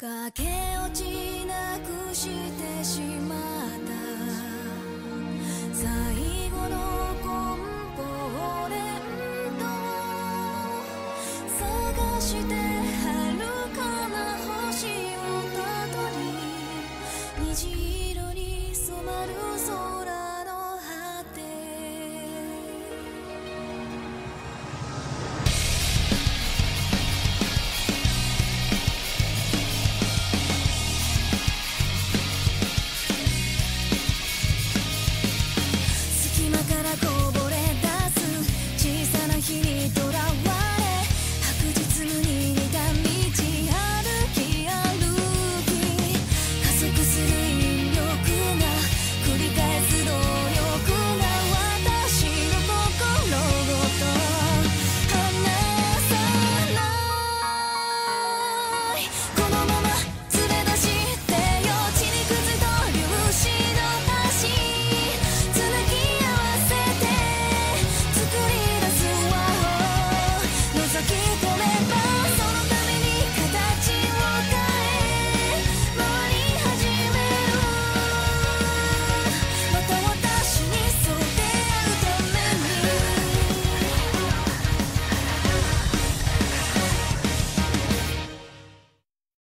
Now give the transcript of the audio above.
駆け落ちなくしてしまった。最後のコンポーネント探して遥かな星をたどり虹色に染まる空